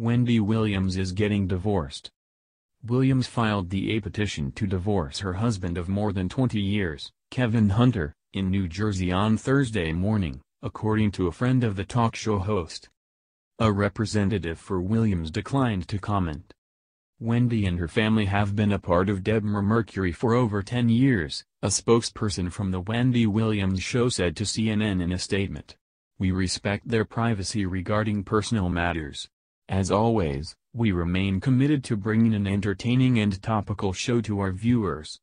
Wendy Williams is getting divorced. Williams filed the a petition to divorce her husband of more than 20 years, Kevin Hunter, in New Jersey on Thursday morning, according to a friend of the talk show host. A representative for Williams declined to comment. Wendy and her family have been a part of Debmar Mercury for over 10 years, a spokesperson from the Wendy Williams show said to CNN in a statement. We respect their privacy regarding personal matters. As always, we remain committed to bringing an entertaining and topical show to our viewers.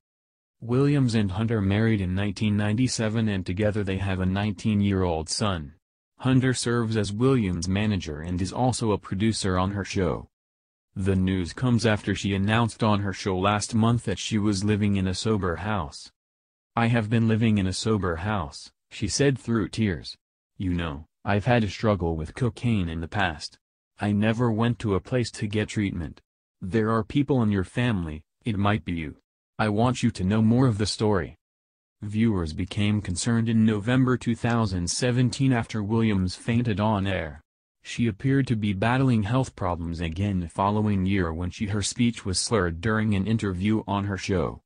Williams and Hunter married in 1997 and together they have a 19-year-old son. Hunter serves as Williams' manager and is also a producer on her show. The news comes after she announced on her show last month that she was living in a sober house. I have been living in a sober house, she said through tears. You know, I've had a struggle with cocaine in the past. I never went to a place to get treatment. There are people in your family, it might be you. I want you to know more of the story. Viewers became concerned in November 2017 after Williams fainted on air. She appeared to be battling health problems again the following year when she her speech was slurred during an interview on her show.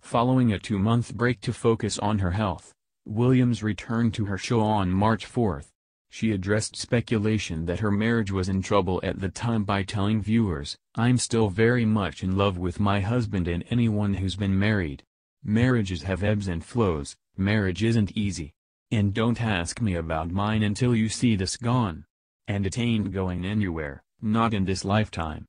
Following a two-month break to focus on her health, Williams returned to her show on March 4. She addressed speculation that her marriage was in trouble at the time by telling viewers, I'm still very much in love with my husband and anyone who's been married. Marriages have ebbs and flows, marriage isn't easy. And don't ask me about mine until you see this gone and it ain't going anywhere, not in this lifetime.